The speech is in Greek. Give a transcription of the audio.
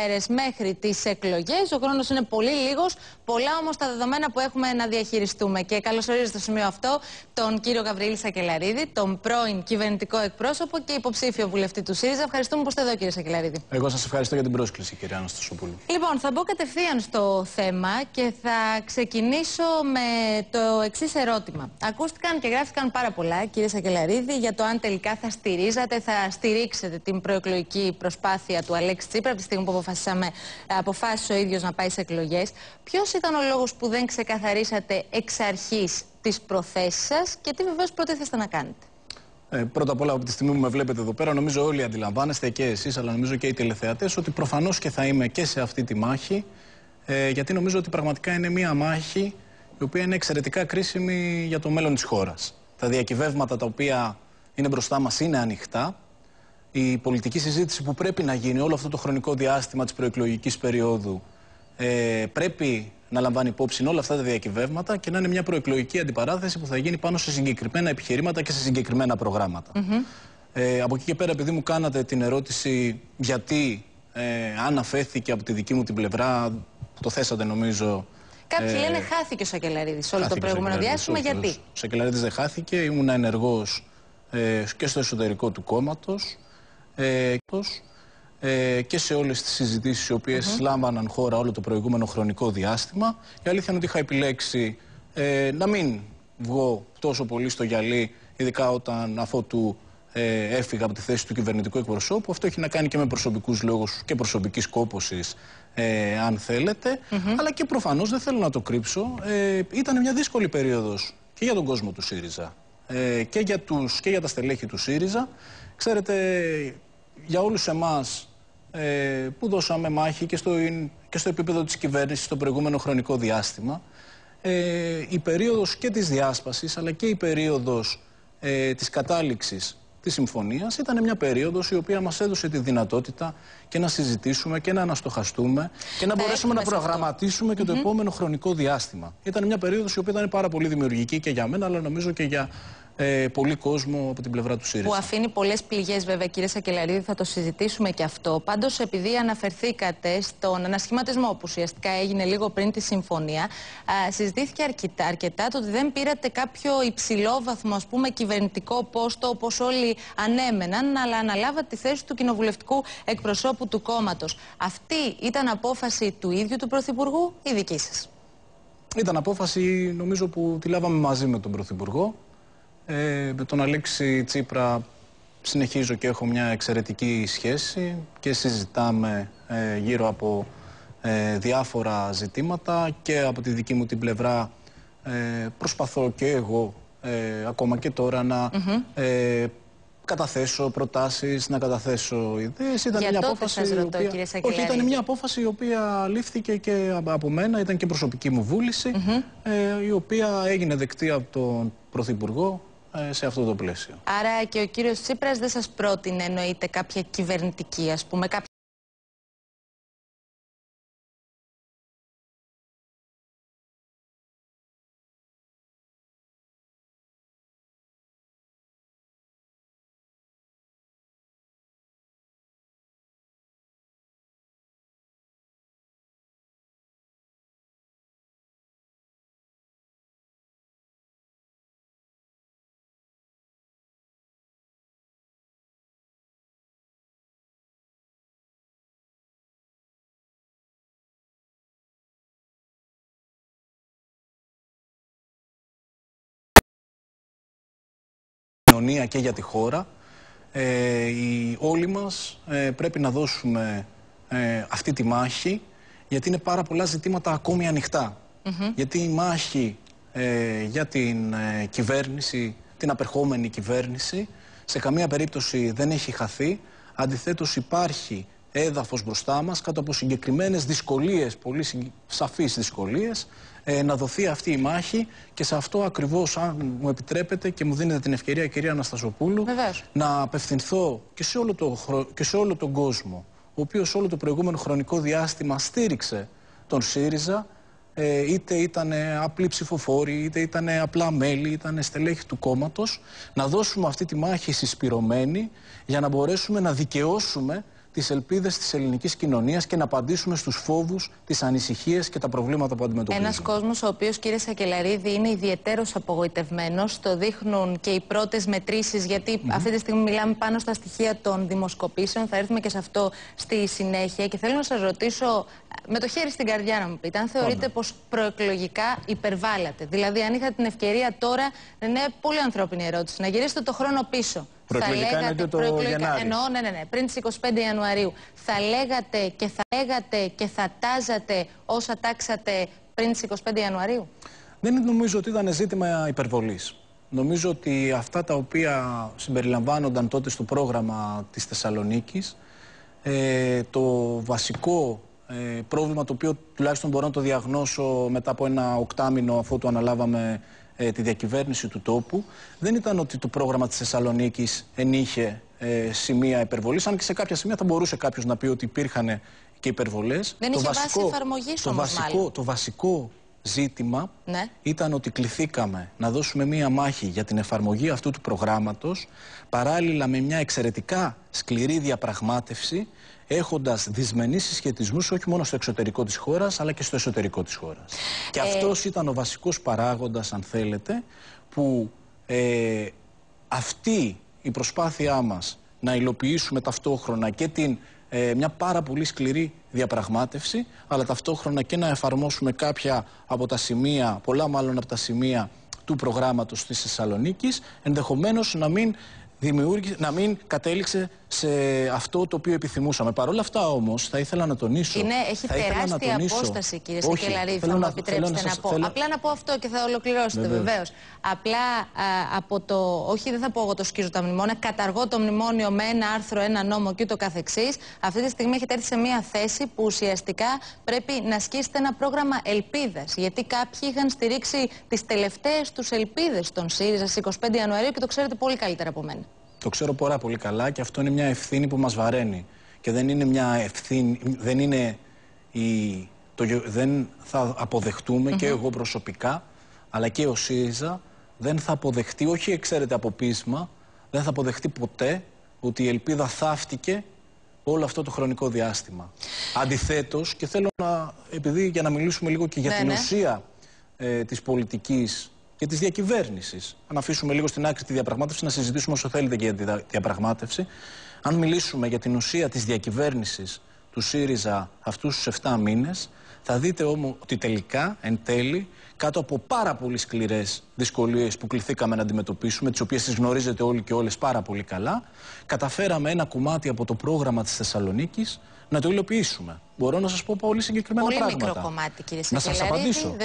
μέρες μέχρι τις εκλογές. Ο χρόνος είναι πολύ λίγος. Πολλά όμως τα δεδομένα που έχουμε να διαχειριστούμε. Και καλωσορίζω στο σημείο αυτό τον κύριο Γαβρίλη Σακελαρίδη, τον πρώην κυβερνητικό εκπρόσωπο και υποψήφιο βουλευτή του ΣΥΡΙΖΑ. Ευχαριστούμε που είστε εδώ, κύριε Σακελαρίδη. Εγώ σας ευχαριστώ για την πρόσκληση, κυρία Αναστασοπούλου. Λοιπόν, θα μπω κατευθείαν στο θέμα και θα ξεκινήσω με το εξής ερώτημα. Ακούστηκαν και γράφτηκαν πάρα πολλά, κύριε Σακελαρίδη, για το αν τελικά θα στηρίζατε, θα στηρίξετε την προεκλογική προσπάθεια του Αλέξη Τσίπρα από τη στιγμή που αποφασίσαμε, αποφάσισε ο ίδιος να πάει σε εκλογές. Ποιος ήταν ο λόγος που δεν ξεκαθαρίσατε εξ αρχής τις προθέσεις σας και τι βεβαίως προτίθεστε να κάνετε; Ε, πρώτα απ' όλα, από τη στιγμή που με βλέπετε εδώ πέρα, νομίζω όλοι αντιλαμβάνεστε και εσείς, αλλά νομίζω και οι τηλεθεατές, ότι προφανώς και θα είμαι και σε αυτή τη μάχη. Ε, γιατί νομίζω ότι πραγματικά είναι μια μάχη η οποία είναι εξαιρετικά κρίσιμη για το μέλλον της χώρας. Τα διακυβεύματα τα οποία είναι μπροστά μας είναι ανοιχτά η πολιτική συζήτηση που πρέπει να γίνει όλο αυτό το χρονικό διάστημα της προεκλογικής περίοδου ε, πρέπει να λαμβάνει υπόψη όλα αυτά τα διακυβεύματα και να είναι μια προεκλογική αντιπαράθεση που θα γίνει πάνω σε συγκεκριμένα επιχειρήματα και σε συγκεκριμένα προγράμματα. ε, από εκεί και πέρα, επειδή μου κάνατε την ερώτηση γιατί ε, αν αφέθηκε από τη δική μου την πλευρά, που το θέσατε νομίζω... Κάποιοι ε, λένε χάθηκε ο Σακελαρίδης όλο το προηγούμενο διάστημα, γιατί; Ο Σακελαρίδης δεν χάθηκε, ήμουν ενεργός ε, και στο εσωτερικό του κόμματος ε, ε, και σε όλες τις συζητήσεις οι οποίες λάμβαναν χώρα όλο το προηγούμενο χρονικό διάστημα. Η αλήθεια είναι ότι είχα επιλέξει ε, να μην βγω τόσο πολύ στο γυαλί, ειδικά όταν αφότου ε, έφυγα από τη θέση του κυβερνητικού εκπροσώπου. Αυτό έχει να κάνει και με προσωπικούς λόγους και προσωπικής κόπωσης, ε, αν θέλετε. Αλλά και προφανώς, δεν θέλω να το κρύψω, ε, ήταν μια δύσκολη περίοδος και για τον κόσμο του ΣΥΡΙΖΑ ε, και, για τους, και για τα στελέχη του ΣΥΡΙΖΑ. Ξέρετε, για όλους εμάς ε, που δώσαμε μάχη και στο, και στο επίπεδο της κυβέρνησης στο προηγούμενο χρονικό διάστημα, ε, η περίοδος και της διάσπασης αλλά και η περίοδος ε, της κατάληξης της συμφωνίας ήταν μια περίοδος η οποία μας έδωσε τη δυνατότητα και να συζητήσουμε και να αναστοχαστούμε και να μπορέσουμε να προγραμματίσουμε και το επόμενο χρονικό διάστημα. Ήταν μια περίοδος η οποία ήταν πάρα πολύ δημιουργική και για μένα, αλλά νομίζω και για ε, πολύ κόσμο από την πλευρά του ΣΥΡΙΖΑ. Που αφήνει πολλές πληγές, βέβαια, κύριε Σακελαρίδη, θα το συζητήσουμε και αυτό. Πάντως, επειδή αναφερθήκατε στον ανασχηματισμό που ουσιαστικά έγινε λίγο πριν τη συμφωνία, α, συζητήθηκε αρκετά, αρκετά το ότι δεν πήρατε κάποιο υψηλόβαθμο, ας πούμε, κυβερνητικό πόστο όπως όλοι ανέμεναν, αλλά αναλάβατε τη θέση του κοινοβουλευτικού εκπροσώπου του κόμματος. Αυτή ήταν απόφαση του ίδιου του Πρωθυπουργού ή δική σας; Ήταν απόφαση, νομίζω, που τη λάβαμε μαζί με τον Πρωθυπουργό. Ε, με τον Αλέξη Τσίπρα συνεχίζω και έχω μια εξαιρετική σχέση και συζητάμε ε, γύρω από ε, διάφορα ζητήματα και από τη δική μου την πλευρά ε, προσπαθώ και εγώ ακόμα και τώρα να καταθέσω προτάσεις, να καταθέσω ιδέες. Ήταν μια απόφαση ρωτώ, οποία... Όχι, ήταν μια απόφαση η οποία λήφθηκε και από μένα, ήταν και προσωπική μου βούληση, η οποία έγινε δεκτή από τον Πρωθυπουργό. ε, σε αυτό το πλαίσιο. Άρα και ο κύριος Τσίπρας δεν σας πρότεινε εννοείται κάποια κυβερνητική ας πούμε, κάποια κοινωνία και για τη χώρα. Ε, οι, όλοι μας ε, πρέπει να δώσουμε ε, αυτή τη μάχη γιατί είναι πάρα πολλά ζητήματα ακόμη ανοιχτά. Γιατί η μάχη ε, για την ε, κυβέρνηση, την απερχόμενη κυβέρνηση σε καμία περίπτωση δεν έχει χαθεί. Αντιθέτως υπάρχει έδαφος μπροστά μας κάτω από συγκεκριμένες δυσκολίες, πολύ σαφείς δυσκολίες ε, να δοθεί αυτή η μάχη και σε αυτό ακριβώς αν μου επιτρέπετε και μου δίνετε την ευκαιρία κυρία Αναστασοπούλου να απευθυνθώ και σε, όλο το, και σε όλο τον κόσμο ο οποίος όλο το προηγούμενο χρονικό διάστημα στήριξε τον ΣΥΡΙΖΑ ε, είτε ήταν απλοί ψηφοφόροι, είτε ήταν απλά μέλη, ήταν στελέχη του κόμματος να δώσουμε αυτή τη μάχη συσπηρωμένη για να μπορέσουμε να δικαιώσουμε τις ελπίδες της ελληνικής κοινωνίας και να απαντήσουμε στους φόβους, τις ανησυχίες και τα προβλήματα που αντιμετωπίζουμε. Ένας κόσμος, ο οποίος, κύριε Σακελαρίδη, είναι ιδιαίτερος απογοητευμένος. Το δείχνουν και οι πρώτες μετρήσεις, γιατί αυτή τη στιγμή μιλάμε πάνω στα στοιχεία των δημοσκοπήσεων. Θα έρθουμε και σε αυτό στη συνέχεια. Και θέλω να σας ρωτήσω, με το χέρι στην καρδιά να μου πείτε, αν θεωρείτε πως προεκλογικά υπερβάλλατε. Δηλαδή, αν είχατε την ευκαιρία τώρα, είναι πολύ ανθρώπινη ερώτηση, να γυρίσετε το χρόνο πίσω. Προεκλογικά λέγατε το Γενάρη. Εννοώ, ναι, ναι, ναι, πριν τις 25 Ιανουαρίου. Θα λέγατε και θα λέγατε και θα τάζατε όσα τάξατε πριν τις 25 Ιανουαρίου; Δεν νομίζω ότι ήταν ζήτημα υπερβολής. Νομίζω ότι αυτά τα οποία συμπεριλαμβάνονταν τότε στο πρόγραμμα της Θεσσαλονίκης, ε, το βασικό ε, πρόβλημα το οποίο τουλάχιστον μπορώ να το διαγνώσω μετά από ένα οκτάμινο αφού το αναλάβαμε ε, τη διακυβέρνηση του τόπου δεν ήταν ότι το πρόγραμμα της Θεσσαλονίκης ενείχε ε, σημεία υπερβολής αν και σε κάποια σημεία θα μπορούσε κάποιος να πει ότι υπήρχαν και υπερβολές. Δεν το είχε βασικό, βάση εφαρμογής το όμως βασικό, Το βασικό ζήτημα ναι. ήταν ότι κληθήκαμε να δώσουμε μία μάχη για την εφαρμογή αυτού του προγράμματος παράλληλα με μια εξαιρετικά σκληρή διαπραγμάτευση έχοντας δυσμενείς συσχετισμούς όχι μόνο στο εξωτερικό της χώρας αλλά και στο εσωτερικό της χώρας. Και ε... αυτός ήταν ο βασικός παράγοντας αν θέλετε που ε, αυτή η προσπάθειά μας να υλοποιήσουμε ταυτόχρονα και την, ε, μια πάρα πολύ σκληρή διαπραγμάτευση αλλά ταυτόχρονα και να εφαρμόσουμε κάποια από τα σημεία, πολλά μάλλον από τα σημεία του προγράμματος της Θεσσαλονίκης, ενδεχομένως να μην δημιούργησε, να μην κατέληξε σε αυτό το οποίο επιθυμούσαμε. Παρ' όλα αυτά όμως θα ήθελα να τονίσω. Είναι, έχει τεράστια απόσταση, κύριε Σακελαρίδη, θα μου επιτρέψετε να, πω. Θέλω... Απλά να πω αυτό και θα ολοκληρώσετε βεβαίως. Απλά α, από το. Όχι, δεν θα πω εγώ το σκίζω τα μνημόνια. Καταργώ το μνημόνιο με ένα άρθρο, ένα νόμο και ούτω καθεξής. Αυτή τη στιγμή έχετε έρθει σε μια θέση που ουσιαστικά πρέπει να ασκήσετε ένα πρόγραμμα ελπίδας. Γιατί κάποιοι είχαν στηρίξει τις τελευταίες τους ελπίδες των ΣΥΡΙΖΑ στις 25 Ιανουαρίου και το ξέρετε πολύ καλύτερα από μένα. Το ξέρω πάρα πολύ καλά και αυτό είναι μια ευθύνη που μας βαραίνει. Και δεν είναι μια ευθύνη, δεν είναι η, το, δεν θα αποδεχτούμε και εγώ προσωπικά, αλλά και ο ΣΥΡΙΖΑ δεν θα αποδεχτεί, όχι ξέρετε από πείσμα, δεν θα αποδεχτεί ποτέ ότι η ελπίδα θαύτηκε όλο αυτό το χρονικό διάστημα. Αντιθέτως, και θέλω να, επειδή για να μιλήσουμε λίγο και για ναι, την ναι. ουσία ε, της πολιτικής και της διακυβέρνησης. Αν αφήσουμε λίγο στην άκρη τη διαπραγμάτευση, να συζητήσουμε όσο θέλετε και για τη διαπραγμάτευση. Αν μιλήσουμε για την ουσία της διακυβέρνησης του ΣΥΡΙΖΑ αυτούς τους 7 μήνες, θα δείτε όμω ότι τελικά, εν τέλει, κάτω από πάρα πολύ σκληρές δυσκολίες που κληθήκαμε να αντιμετωπίσουμε, τις οποίες τις γνωρίζετε όλοι και όλες πάρα πολύ καλά, καταφέραμε ένα κομμάτι από το πρόγραμμα της Θεσσαλονίκης να το υλοποιήσουμε. Μπορώ να σας πω πολύ συγκεκριμένα πολύ πράγματα. Πολύ μικρό κομμάτι, κύριε Να σας απαντήσω.